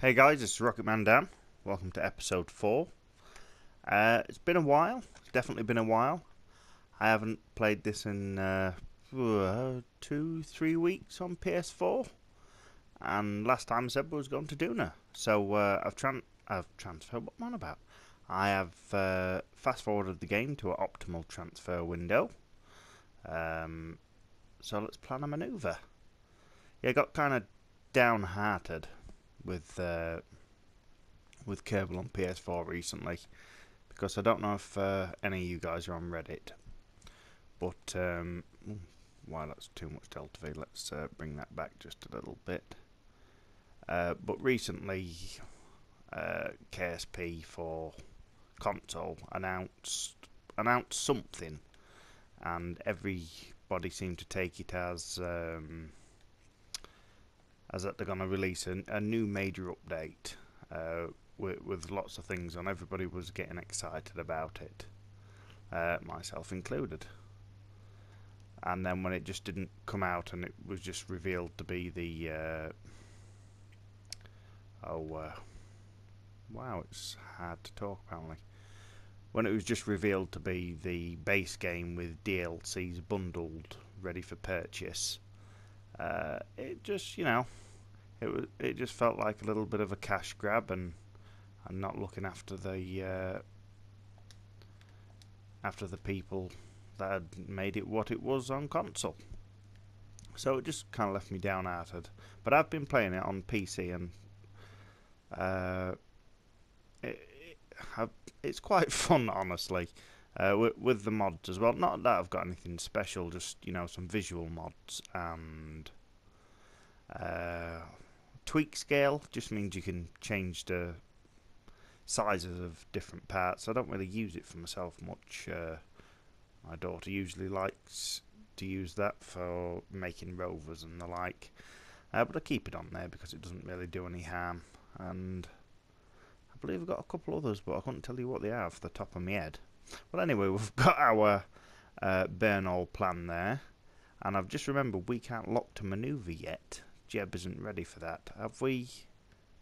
Hey guys, it's Rocketman Dan. Welcome to episode 4. Uh, it's been a while, it's definitely been a while. I haven't played this in uh, uh, two, three weeks on PS4. And last time we was going to Duna. So uh, I've, tran- I've transferred, what am on about? I have uh, fast forwarded the game to an optimal transfer window. Um, so let's plan a maneuver. Yeah, I got kind of downhearted with uh, with Kerbal on PS4 recently because I don't know if uh, any of you guys are on Reddit, but um, wow, that's too much Delta V. Let's uh, bring that back just a little bit. Uh, but recently, uh, KSP for console announced announced something, and everybody seemed to take it as um, as that they're going to release a, a, new major update uh, with, with, lots of things and Everybody was getting excited about it, uh, myself included. And then when it just didn't come out and it was just revealed to be the uh, oh uh, wow, it's hard to talk apparently. When it was just revealed to be the base game with DLCs bundled, ready for purchase, uh, it just you know it was it just felt like a little bit of a cash grab and and not looking after the uh, after the people that had made it what it was on console. So it just kind of left me downhearted. But I've been playing it on PC and uh, it, it, it's quite fun, honestly, uh, with, with, the mods as well. Not that I've got anything special, just you know some visual mods and uh, TweakScale just means you can change the sizes of different parts. I don't really use it for myself much. Uh, my daughter usually likes to use that for making rovers and the like. Uh, but I keep it on there because it doesn't really do any harm. And I believe I've got a couple others, but I couldn't tell you what they are off the top of my head. Well, anyway, we've got our uh, burn all plan there. And I've just remembered we can't lock to maneuver yet. Jeb isn't ready for that. Have we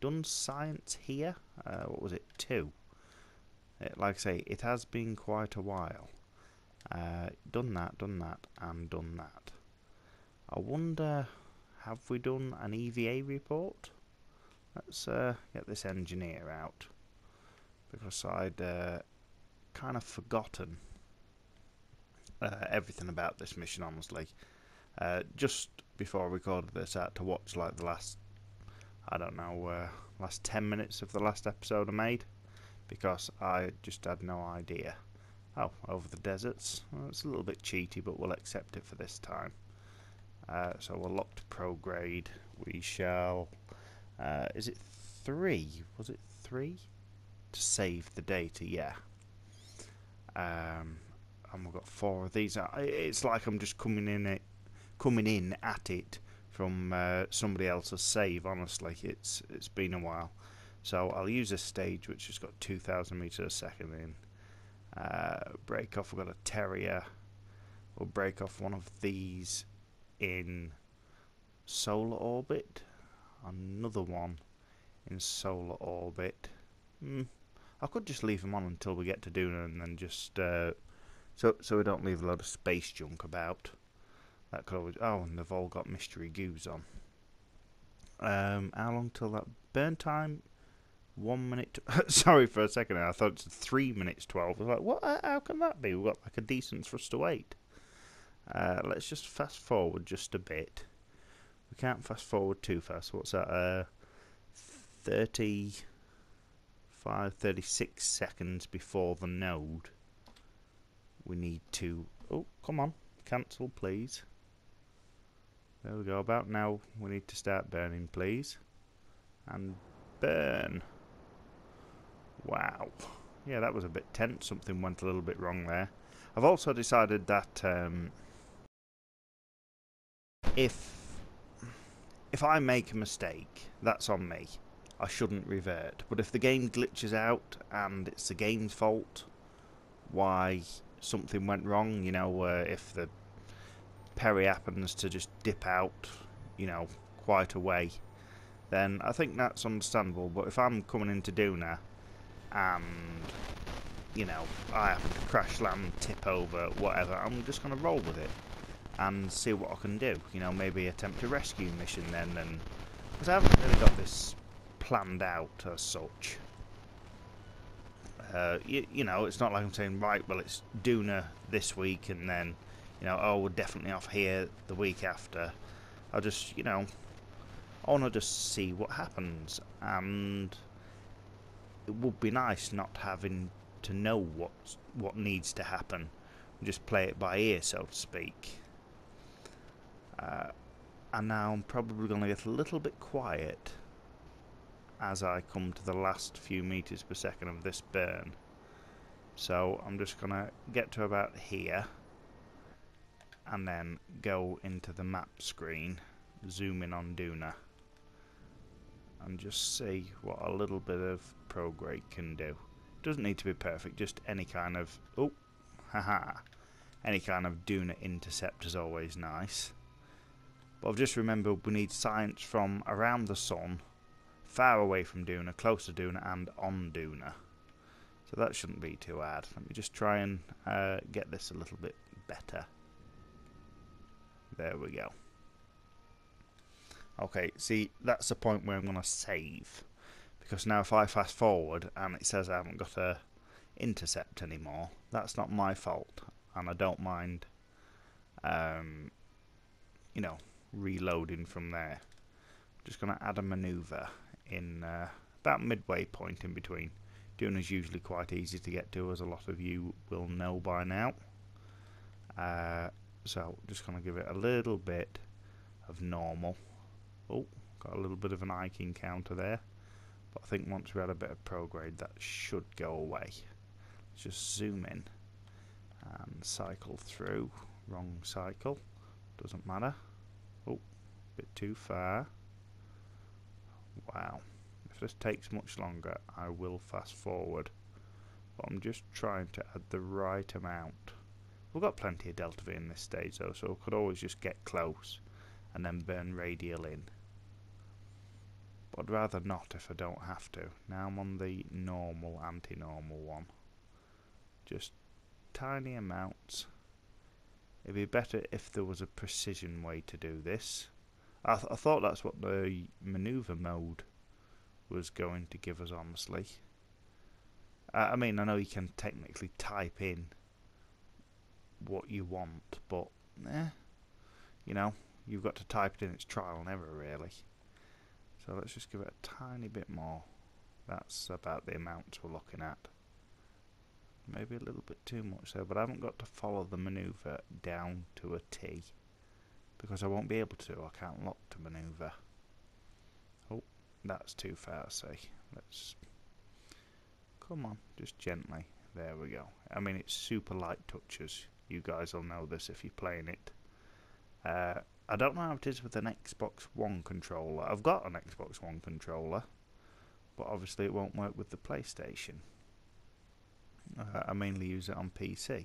done science here? Uh, what was it? Two. It, like I say, it has been quite a while. Uh, done that, done that, and done that. I wonder, have we done an EVA report? Let's uh, get this engineer out. Because I'd uh, kind of forgotten uh, everything about this mission, honestly. Uh, just before I recorded this, I had to watch like the last, I don't know, uh, last 10 minutes of the last episode I made because I just had no idea. Oh, over the deserts. Well, it's a little bit cheaty, but we'll accept it for this time. Uh, so we're locked prograde. We shall. Uh, is it three? Was it three? To save the data, yeah. Um, and we've got four of these. It's like I'm just coming in it coming in at it from uh, somebody else's save. Honestly, it's it's been a while. So I'll use a stage which has got 2,000 meters a second in. Uh, break off. We've got a terrier. We'll break off one of these in solar orbit. Another one in solar orbit. Hmm. I could just leave them on until we get to Duna and then just uh, so so we don't leave a lot of space junk about. That could always. Oh, and they've all got mystery goos on. Um, how long till that burn time? One minute. Sorry for a second. I thought it's three minutes twelve. I was like, what? How can that be? We've got like a decent for us to wait. Uh, let's just fast forward just a bit. We can't fast forward too fast. What's that? Uh, 35, 36 seconds before the node. We need to. Oh, come on. Cancel, please. There we go. About now, we need to start burning, please. And burn. Wow. Yeah, that was a bit tense. Something went a little bit wrong there. I've also decided that um, if if I make a mistake, that's on me. I shouldn't revert. But if the game glitches out and it's the game's fault, why something went wrong, you know, uh, if the Peri happens to just dip out, you know, quite a way, then I think that's understandable. But if I'm coming into Duna and you know I happen to crash land, tip over, whatever, I'm just going to roll with it and see what I can do. You know, maybe attempt a rescue mission then, and because I haven't really got this planned out as such. Uh, you, you know, it's not like I'm saying, right, well, it's Duna this week, and then, you know, oh, we're definitely off here the week after. I'll just, you know, I want to just see what happens, and it would be nice not having to know what what needs to happen, just play it by ear, so to speak. Uh, and now I'm probably going to get a little bit quiet as I come to the last few meters per second of this burn. So I'm just going to get to about here and then go into the map screen, zoom in on Duna and just see what a little bit of prograde can do. Doesn't need to be perfect, just any kind of, oh, haha, any kind of Duna intercept is always nice. But I've just remembered we need science from around the sun, far away from Duna, close to Duna, and on Duna. So that shouldn't be too hard. Let me just try and uh, get this a little bit better. There we go. Okay, see, that's the point where I'm going to save. Because now if I fast forward and it says I haven't got a intercept anymore, that's not my fault. And I don't mind, um, you know, reloading from there. I'm just going to add a maneuver in uh, about midway point in between. Duna is usually quite easy to get to, as a lot of you will know by now. Uh, so just going to give it a little bit of normal. Oh, got a little bit of an Ike encounter there. But I think once we had a bit of prograde, that should go away. Let's just zoom in and cycle through. Wrong cycle. Doesn't matter. Oh, bit too far. Wow. If this takes much longer, I will fast forward. But I'm just trying to add the right amount. We've got plenty of Delta V in this stage though, so we could always just get close and then burn radial in. But I'd rather not if I don't have to. Now I'm on the normal, anti-normal one. Just tiny amounts It'd be better if there was a precision way to do this. I, th I thought that's what the maneuver mode was going to give us, honestly. Uh, I mean, I know you can technically type in what you want, but, eh, you know, you've got to type it in, it's trial and error, really. So let's just give it a tiny bit more. That's about the amount we're looking at. Maybe a little bit too much there, but I haven't got to follow the manoeuvre down to a T. Because I won't be able to, I can't lock to manoeuvre. Oh, that's too far, see. Let's... Come on, just gently. There we go. I mean, it's super light touches. You guys will know this if you're playing it. Uh, I don't know how it is with an Xbox One controller. I've got an Xbox One controller, but obviously it won't work with the PlayStation. Uh, I mainly use it on PC.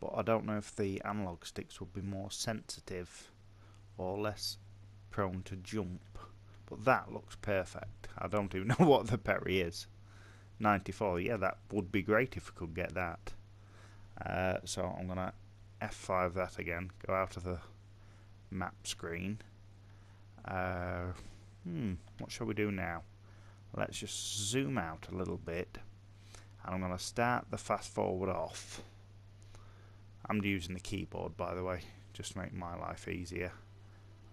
But I don't know if the analog sticks would be more sensitive or less prone to jump. But that looks perfect. I don't even know what the Peri is. 94, yeah, that would be great if we could get that. Uh, so I'm going to F5 that again, go out of the map screen. Uh, hmm, what shall we do now? Let's just zoom out a little bit and I'm going to start the fast forward off. I'm using the keyboard by the way, just to make my life easier.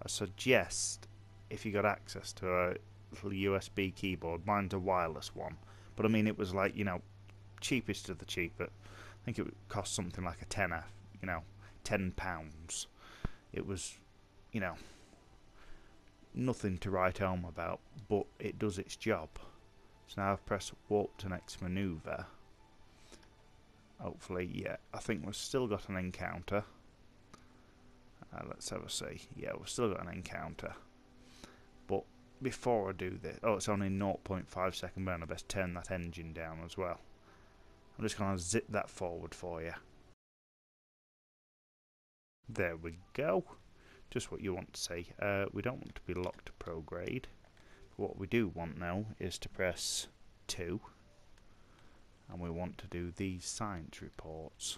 I suggest if you got access to a little USB keyboard, mine's a wireless one, but I mean it was like, you know, cheapest of the cheap, but I think it would cost something like a tenner, you know, ten pounds. It was, you know, nothing to write home about, but it does its job. So now I've pressed warp to next maneuver. Hopefully, yeah, I think we've still got an encounter. Uh, let's have a see. Yeah, we've still got an encounter. But before I do this, oh, it's only 0.5 second burn. I best turn that engine down as well. I'm just going to zip that forward for you. There we go. just what you want to see. Uh, we don't want to be locked to prograde. What we do want now is to press 2 and we want to do these science reports.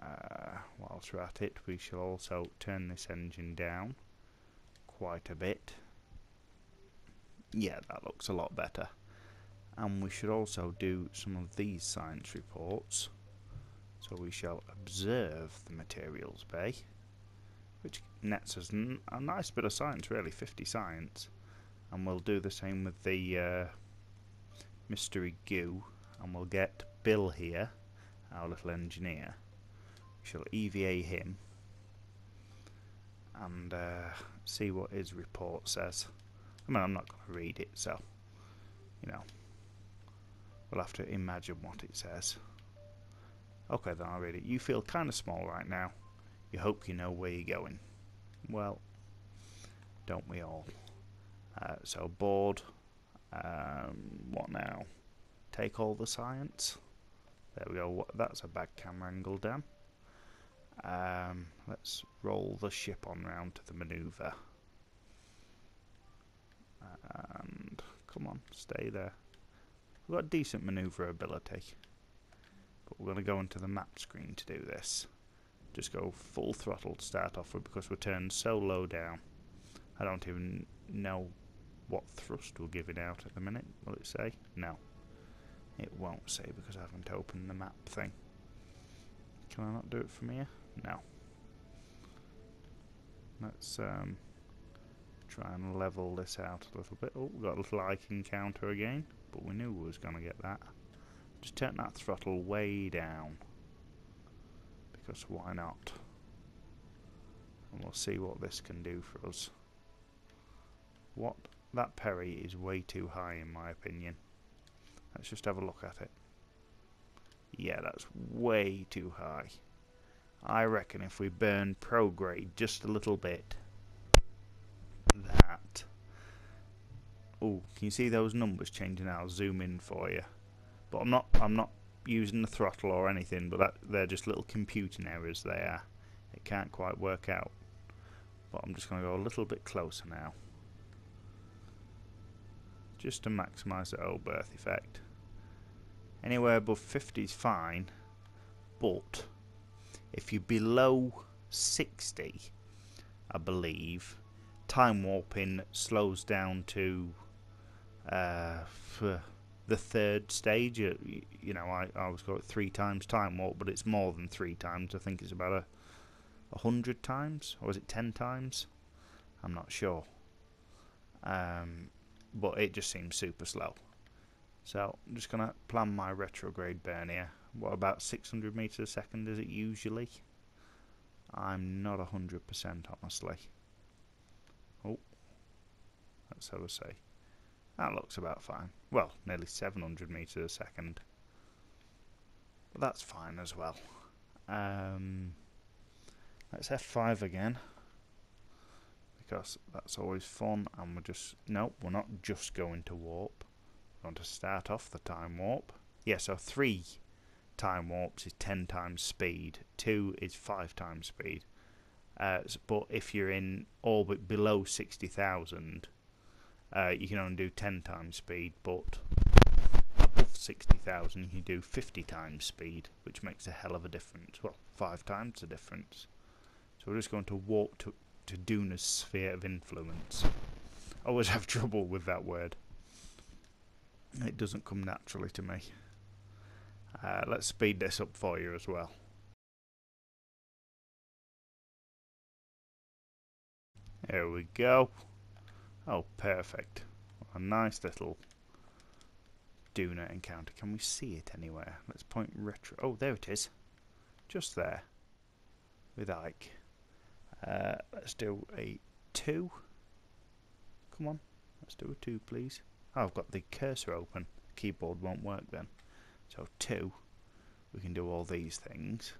Uh, whilst we're at it, we shall also turn this engine down quite a bit. Yeah, that looks a lot better. And we should also do some of these science reports. So we shall observe the materials bay, which nets us a nice bit of science, really, 50 science. And we'll do the same with the uh, mystery goo, and we'll get Bill here, our little engineer. We shall EVA him and uh, see what his report says. I mean, I'm not going to read it, so, you know, we'll have to imagine what it says. Okay, then I'll read it. You feel kind of small right now. You hope you know where you're going. Well, don't we all? Uh, so, bored. Um, what now? Take all the science. There we go. That's a bad camera angle, Dan. Um, let's roll the ship on round to the manoeuvre. And come on, stay there. We've got decent manoeuvrability. But we're going to go into the map screen to do this. Just go full throttle to start off with because we're turned so low down. I don't even know what thrust we're giving out at the minute. Will it say? No. It won't say because I haven't opened the map thing. Can I not do it from here? No. Let's um, try and level this out a little bit. Oh, got a little Ike encounter again, but we knew we was going to get that. Just turn that throttle way down. Because why not? And we'll see what this can do for us. What? That Peri is way too high in my opinion. Let's just have a look at it. Yeah, that's way too high. I reckon if we burn prograde just a little bit, that. Oh, can you see those numbers changing? I'll zoom in for you. But I'm not. I'm not using the throttle or anything. But that they're just little computing errors. there. It can't quite work out. But I'm just going to go a little bit closer now, just to maximise the old Oberth effect. Anywhere above 50 is fine, but if you're below 60, I believe, time warping slows down to uh, the third stage. You, you know, I, I always call it three times time warp, but it's more than three times. I think it's about a, a hundred times, or is it ten times? I'm not sure. Um, but it just seems super slow. So I'm just going to plan my retrograde burn here what about 600 meters a second is it usually? I'm not 100% honestly. Oh, let's have a say. That looks about fine. Well, nearly 700 meters a second. But that's fine as well. Um, let's F5 again. Because that's always fun and we're just... Nope, we're not just going to warp. We want to start off the time warp. Yeah, so 3 time warps is 10 times speed, 2 is 5 times speed. Uh, but if you're in orbit below 60,000, uh, you can only do 10 times speed, but above 60,000 you can do 50 times speed, which makes a hell of a difference. Well, 5 times the difference. So we're just going to warp to, to Duna's sphere of influence. I always have trouble with that word. It doesn't come naturally to me. Uh, let's speed this up for you as well. There we go. Oh, perfect. A nice little Duna encounter. Can we see it anywhere? Let's point retro. Oh, there it is. Just there. With Ike. Uh, let's do a 2. Come on. Let's do a 2, please. Oh, I've got the cursor open. Keyboard won't work then. So 2, we can do all these things.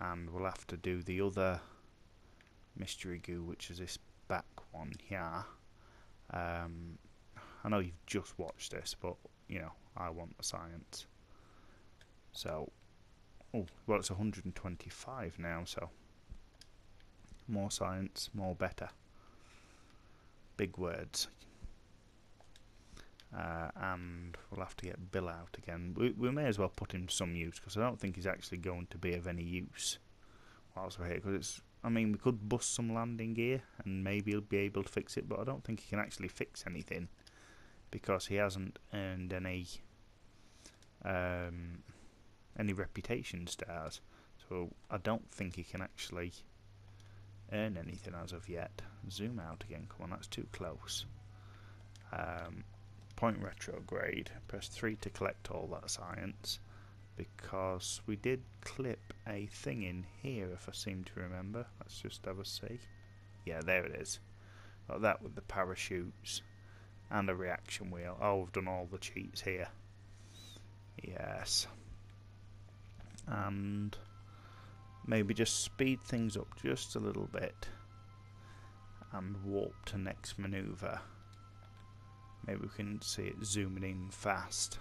And we'll have to do the other mystery goo, which is this back one here. Um, I know you've just watched this, but, you know, I want the science. So, oh, well, it's 125 now, so more science, more better. Big words. Uh, and we'll have to get Bill out again. We, we may as well put him to some use because I don't think he's actually going to be of any use whilst we're here. Because it's, I mean, we could bust some landing gear and maybe he'll be able to fix it, but I don't think he can actually fix anything because he hasn't earned any um, any reputation stars. So I don't think he can actually earn anything as of yet. Zoom out again. Come on, that's too close. Um, point retrograde. Press 3 to collect all that science. Because we did clip a thing in here, if I seem to remember. Let's just have a see. Yeah, there it is. Got that with the parachutes and a reaction wheel. Oh, we've done all the cheats here. Yes. And maybe just speed things up just a little bit and warp to next maneuver. Maybe we can see it zooming in fast.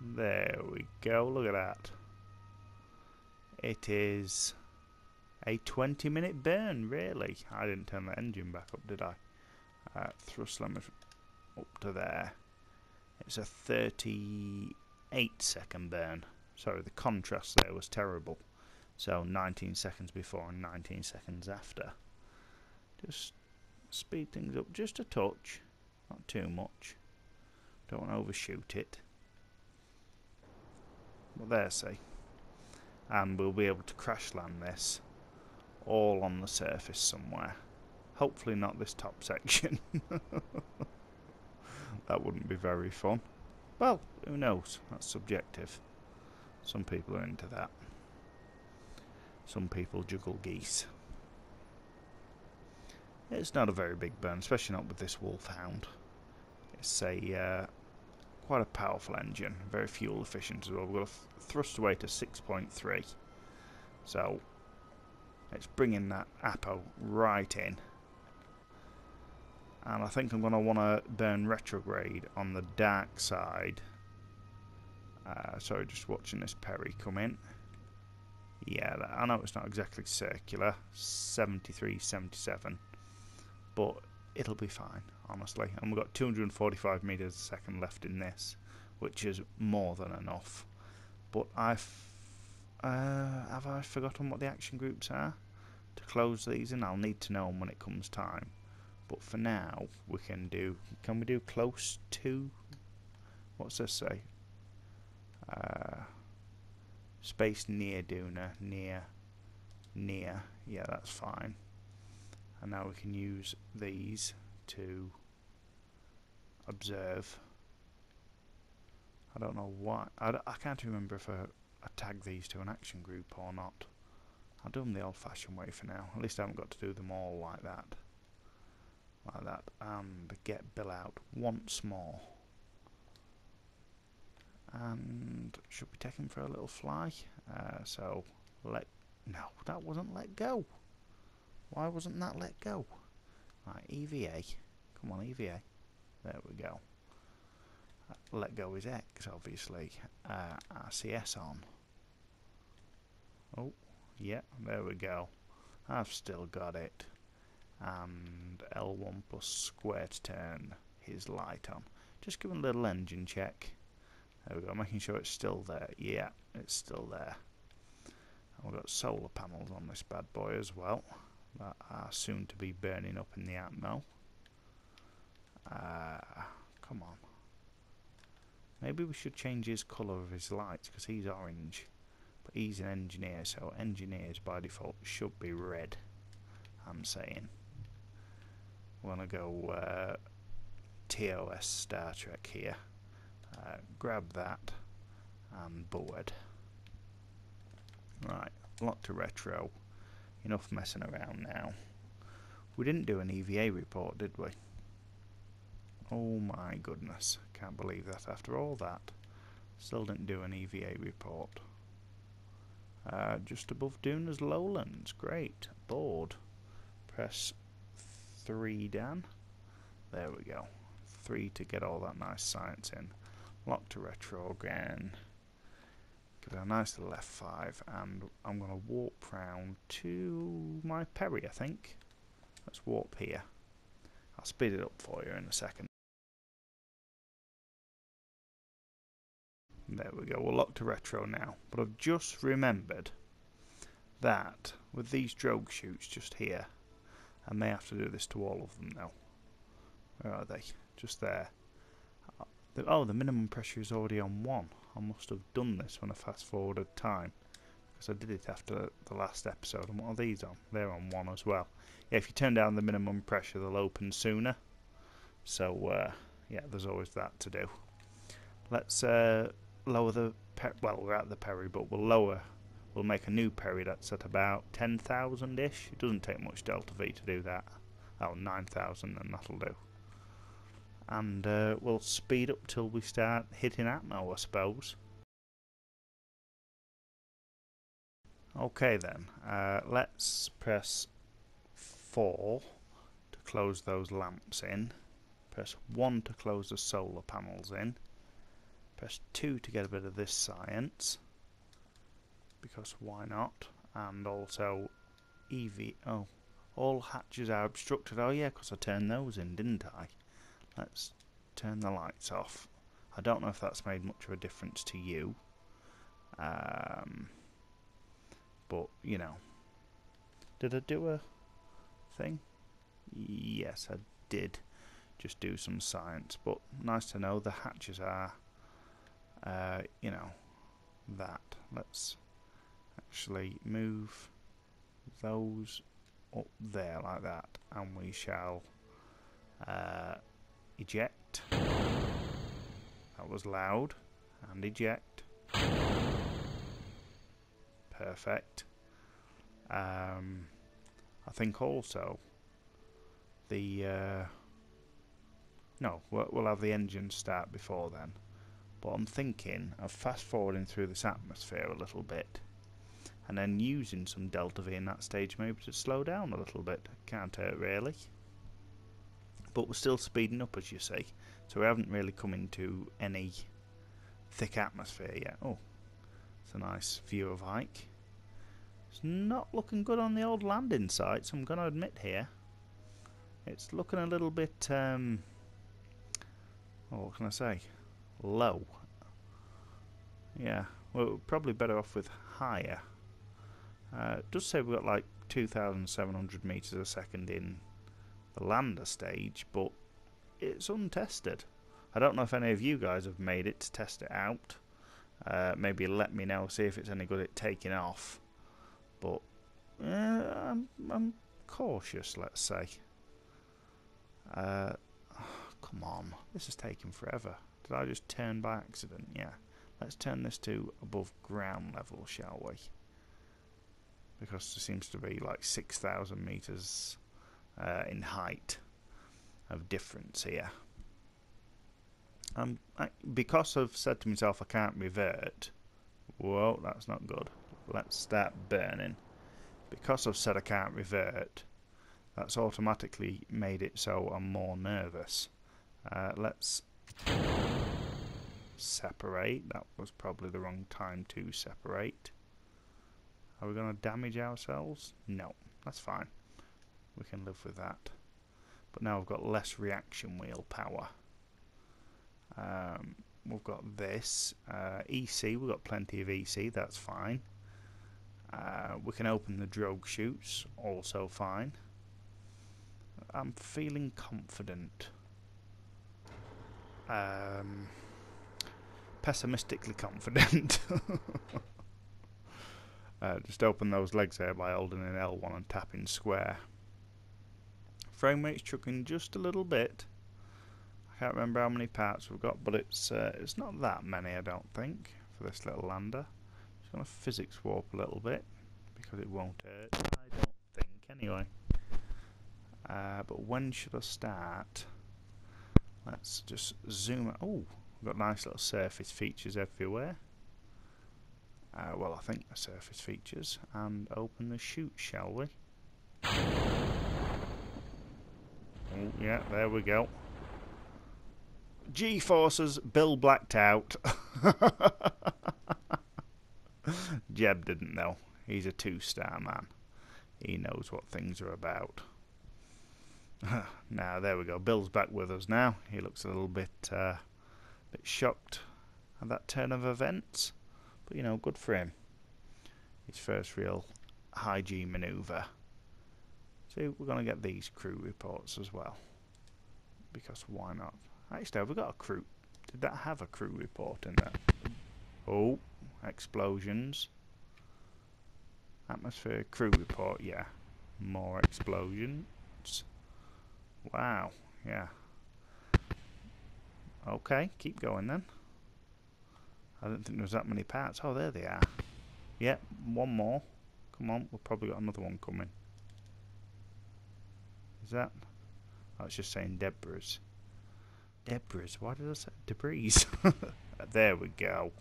There we go, look at that. It is a 20 minute burn, really. I didn't turn the engine back up, did I? Uh, thrust limit up to there. It's a 38 second burn. Sorry, the contrast there was terrible. So 19 seconds before and 19 seconds after. Just speed things up just a touch, not too much. Don't want to overshoot it. But there, see. And we'll be able to crash land this all on the surface somewhere. Hopefully not this top section. that wouldn't be very fun. Well, who knows? That's subjective. Some people are into that. Some people juggle geese. It's not a very big burn, especially not with this Wolfhound. It's a uh, quite a powerful engine, very fuel efficient as well. We've got a thrust away to 6.3, so it's bringing that Apo right in. And I think I'm going to want to burn retrograde on the dark side. Uh, sorry, just watching this Peri come in. Yeah, I know it's not exactly circular, 73, 77, but it'll be fine, honestly. And we've got 245 metres a second left in this, which is more than enough. But I've... Uh, have I forgotten what the action groups are? To close these and I'll need to know them when it comes time. But for now, we can do... Can we do close to... What's this say? Uh, space near Duna, near, near. Yeah, that's fine. And now we can use these to observe. I don't know why. I, I can't remember if I, I tag these to an action group or not. I'll do them the old-fashioned way for now. At least I haven't got to do them all like that. Like that. And get Bill out once more. And should be take him for a little fly? Uh, so, let... No, that wasn't let go. Why wasn't that let go? Right, EVA. Come on, EVA. There we go. Uh, let go is X, obviously. Uh, RCS on. Oh, yeah, there we go. I've still got it. And L1 plus square to turn his light on. Just give him a little engine check. There we go, making sure it's still there. Yeah, it's still there. And we've got solar panels on this bad boy as well that are soon to be burning up in the atmo. Uh, come on. Maybe we should change his colour of his lights because he's orange. But he's an engineer, so engineers by default should be red. I'm saying. We're going to go uh, TOS Star Trek here. Uh, grab that and board. Right, lot to retro. Enough messing around now. We didn't do an EVA report, did we? Oh my goodness. Can't believe that after all that. Still didn't do an EVA report. Uh, just above Duna's lowlands. Great. Board. Press 3 down. There we go. 3 to get all that nice science in. Lock to retro again. Give it a nice little F5 and I'm going to warp round to my Peri I think. Let's warp here. I'll speed it up for you in a second. There we go, we're locked to retro now. But I've just remembered that with these drogue chutes just here, I may have to do this to all of them now. Where are they? Just there. Oh, the minimum pressure is already on 1. I must have done this when I fast forwarded time. Because I did it after the last episode. And what are these on? They're on 1 as well. Yeah, if you turn down the minimum pressure, they'll open sooner. So, uh, yeah, there's always that to do. Let's uh, lower the... well, we're at the Peri, but we'll lower... We'll make a new Peri that's at about 10,000-ish. It doesn't take much Delta V to do that. Oh, 9,000 and that'll do and uh, we'll speed up till we start hitting Atmo, I suppose. Okay then, uh, let's press 4 to close those lamps in, press 1 to close the solar panels in, press 2 to get a bit of this science, because why not, and also EV, oh, all hatches are obstructed, oh yeah, because I turned those in, didn't I? Let's turn the lights off. I don't know if that's made much of a difference to you. Um, but, you know. Did I do a thing? Yes, I did. Just do some science. But nice to know the hatches are, uh, you know, that. Let's actually move those up there like that. And we shall... Uh, eject. That was loud. And eject. Perfect. Um, I think also the uh, no, we'll, have the engine start before then. But I'm thinking of fast forwarding through this atmosphere a little bit and then using some delta V in that stage maybe to slow down a little bit. Can't hurt really but we're still speeding up as you see so we haven't really come into any thick atmosphere yet. Oh it's a nice view of Ike it's not looking good on the old landing sites I'm gonna admit here. It's looking a little bit um, oh, what can I say? Low. Yeah we're probably better off with higher. Uh, it does say we've got like 2,700 meters a second in the lander stage, but it's untested. I don't know if any of you guys have made it to test it out. Uh, maybe let me know, see if it's any good at taking off. But uh, I'm, I'm cautious, let's say. Uh, come on, this is taking forever. Did I just turn by accident? Yeah. Let's turn this to above ground level, shall we? Because there seems to be like 6,000 meters uh, in height of difference here. Um, I, because I've said to myself I can't revert, whoa, that's not good. Let's start burning. Because I've said I can't revert, that's automatically made it so I'm more nervous. Uh, let's separate. That was probably the wrong time to separate. Are we going to damage ourselves? No, that's fine we can live with that. But now I've got less reaction wheel power. Um, we've got this uh, EC we've got plenty of EC that's fine. Uh, we can open the drogue chutes also fine. I'm feeling confident. Um, pessimistically confident. Uh, just open those legs there by holding an L1 and tapping square frame rate's chucking just a little bit. I can't remember how many parts we've got, but it's uh, it's not that many, I don't think, for this little lander. Just going to physics warp a little bit, because it won't hurt, I don't think, anyway. Uh, but when should I start? Let's just zoom out. Oh, we've got nice little surface features everywhere. Uh, well, I think the surface features. And open the chute, shall we? Yeah, there we go. G-forces, Bill blacked out. Jeb didn't know. He's a two-star man. He knows what things are about. now there we go. Bill's back with us now. He looks a little bit, uh, bit shocked at that turn of events, but you know, good for him. His first real high G manoeuvre. So we're going to get these crew reports as well, because why not? Actually, have we got a crew? Did that have a crew report in there? Oh, explosions. Atmosphere crew report, yeah. More explosions. Wow, yeah. Okay, keep going then. I didn't think there was that many parts. Oh, there they are. Yep, one more. Come on, we've probably got another one coming. Is that? I was just saying debris. Debris? Why did I say debris? there we go.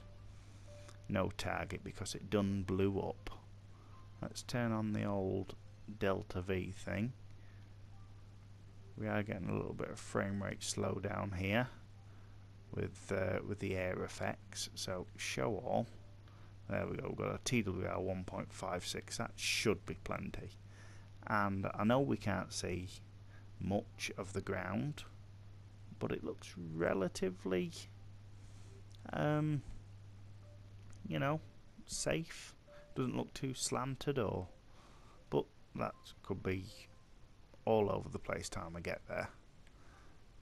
No target because it done blew up. Let's turn on the old Delta V thing. We are getting a little bit of frame rate slowdown here with uh, with the air effects. So show all. There we go. We've got a TWR 1.56. That should be plenty. And I know we can't see much of the ground, but it looks relatively, um, you know, safe. Doesn't look too slanted or but that could be all over the place time I get there.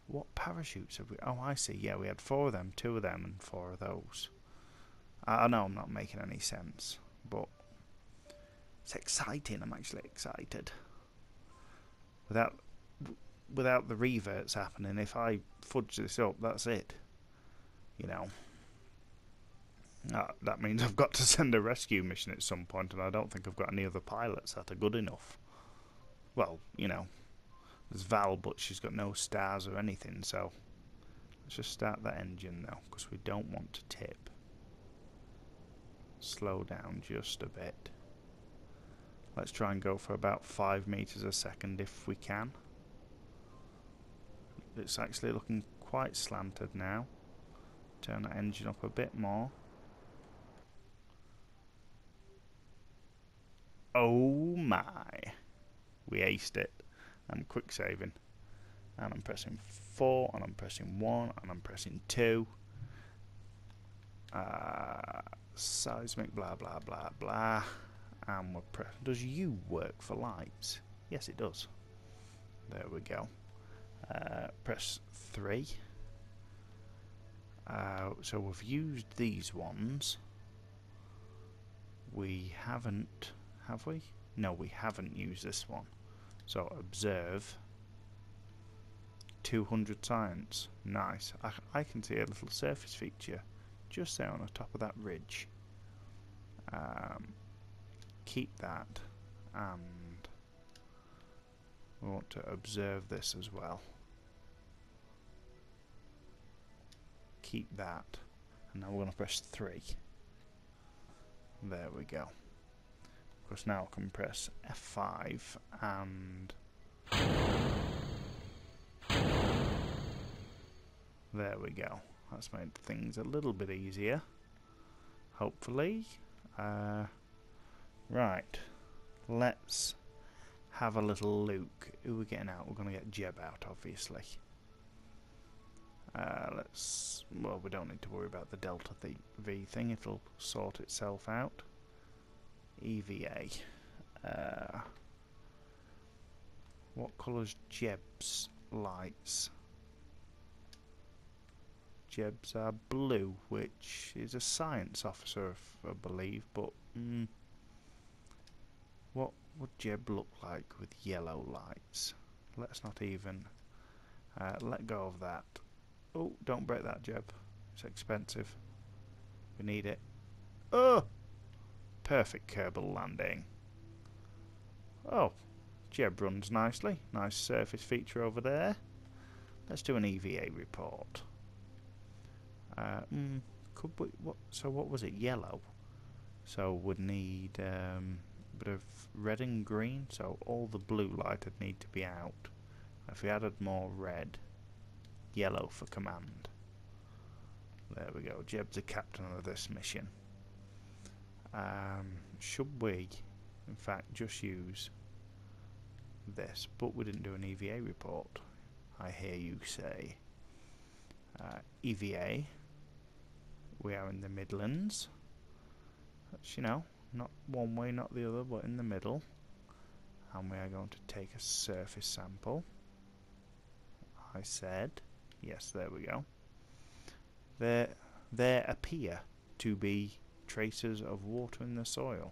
What parachutes have we oh I see. Yeah we had four of them two of them and four of those. I know I'm not making any sense it's exciting I'm actually excited without without the reverts happening if I fudge this up that's it you know uh, that means I've got to send a rescue mission at some point, and I don't think I've got any other pilots that are good enough. Well, you know, there's Val, but she's got no stars or anything, so let's just start that engine now, because we don't want to tip. Slow down just a bit. Let's try and go for about 5 meters a second if we can. It's actually looking quite slanted now. Turn that engine up a bit more. Oh my. We aced it. I'm quick saving. And I'm pressing 4, and I'm pressing 1, and I'm pressing 2. Uh, seismic, blah, blah, blah, blah. And we're press. Does U work for lights? Yes, it does. There we go. Uh, press 3. Uh, so we've used these ones. We haven't have we? No, we haven't used this one. So observe 200 science. Nice. I, I can see a little surface feature just there on the top of that ridge. Um, keep that and we want to observe this as well. Keep that and now we're going to press 3. There we go Of course now I can press F5 and there we go that's made things a little bit easier hopefully uh, right. Let's have a little look who are we getting out? We're going to get Jeb out obviously. Uh, let's well we don't need to worry about the delta V thing. It'll sort itself out. EVA. Uh, what colour's Jeb's lights? Jeb's are blue, which is a science officer, I believe, but mm, what would Jeb look like with yellow lights? Let's not even uh, let go of that. Oh, don't break that, Jeb. It's expensive. We need it. Oh! Perfect Kerbal landing. Oh, Jeb runs nicely. Nice surface feature over there. Let's do an EVA report. Uh, mm, could we, what, so what was it? Yellow. So would need um, bit of red and green. So all the blue light would need to be out. If we added more red, yellow for command. There we go. Jeb's the captain of this mission. Um, should we, in fact, just use this? But we didn't do an EVA report. I hear you say. Uh, EVA. We are in the Midlands. That's, you know, not one way, not the other, but in the middle. And we are going to take a surface sample. I said. Yes, there we go. There, there appear to be traces of water in the soil.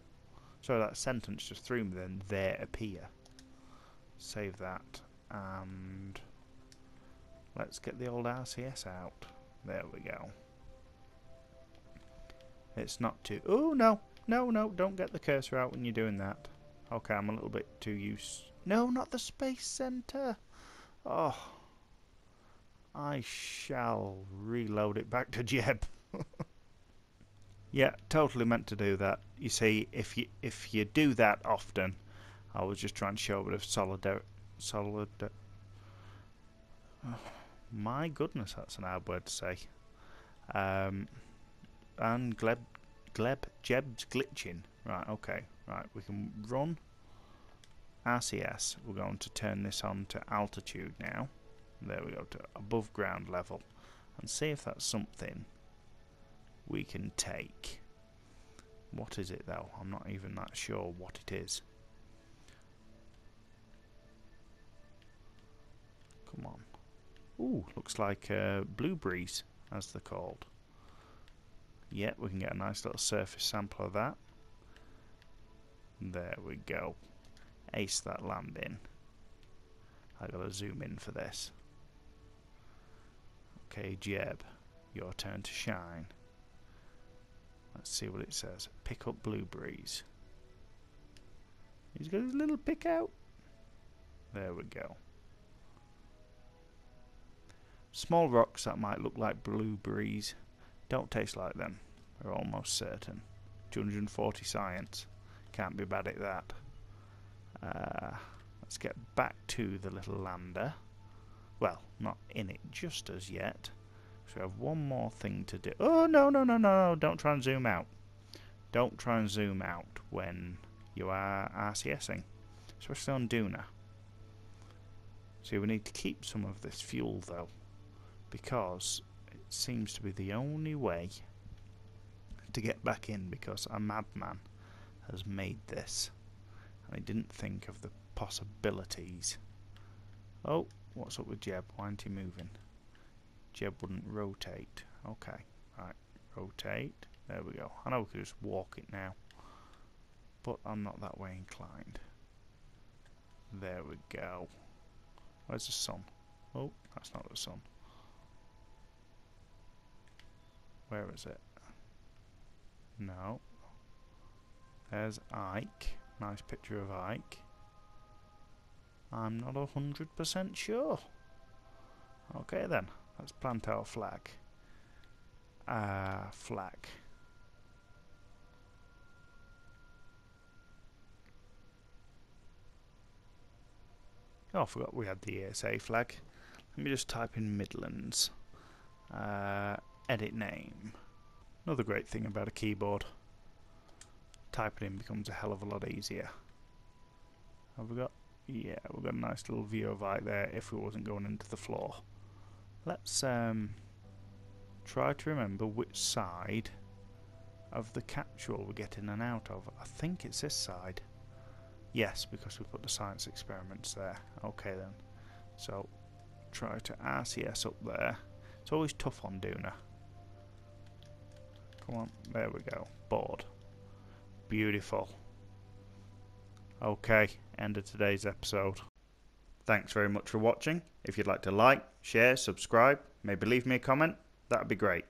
So that sentence just threw me then. There appear. Save that and let's get the old RCS out. There we go. It's not too... Oh, no. No, no, don't get the cursor out when you're doing that. Okay, I'm a little bit too used... No, not the Space Center. Oh. I shall reload it back to Jeb. yeah, totally meant to do that. You see, if you if you do that often, I was just trying to show a bit of solidarity. Solid. Oh, my goodness, that's an hard word to say. Um, and Gleb, Gleb, Jeb's glitching. Right, okay, right. We can run RCS. We're going to turn this on to altitude now. There we go, to above ground level. And see if that's something we can take. What is it though? I'm not even that sure what it is. Come on. Ooh, looks like uh, blueberries, as they're called. Yeah, we can get a nice little surface sample of that. There we go. Ace that landing. I gotta zoom in for this. Okay, Jeb, your turn to shine. Let's see what it says. Pick up blueberries. He's got his little pick out. There we go. Small rocks that might look like blueberries don't taste like them. We're almost certain. 240 science. Can't be bad at that. Uh, let's get back to the little lander. Well, not in it just as yet. So we have one more thing to do. Oh, no, no, no, no. Don't try and zoom out. Don't try and zoom out when you are RCSing. Especially on Duna. See, we need to keep some of this fuel, though. Because seems to be the only way to get back in because a madman has made this. And he didn't think of the possibilities. Oh, What's up with Jeb? Why aren't he moving? Jeb wouldn't rotate. Okay, right. Rotate. There we go. I know we could just walk it now. But I'm not that way inclined. There we go. Where's the sun? Oh, that's not the sun. Where is it? No. There's Ike. Nice picture of Ike. I'm not a hundred percent sure. Okay then, let's plant our flag. Ah, uh, flag. Oh, I forgot we had the ESA flag. Let me just type in Midlands. Uh, edit name. Another great thing about a keyboard. Typing in becomes a hell of a lot easier. Have we got yeah, we've got a nice little view of it there if we wasn't going into the floor. Let's um, try to remember which side of the capsule we're getting in and out of. I think it's this side. Yes, because we put the science experiments there. Okay then. So, try to RCS up there. It's always tough on Duna. Come on, there we go. Board. Beautiful. Okay, end of today's episode. Thanks very much for watching. If you'd like to like, share, subscribe, maybe leave me a comment, that would be great.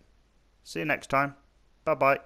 See you next time. Bye bye.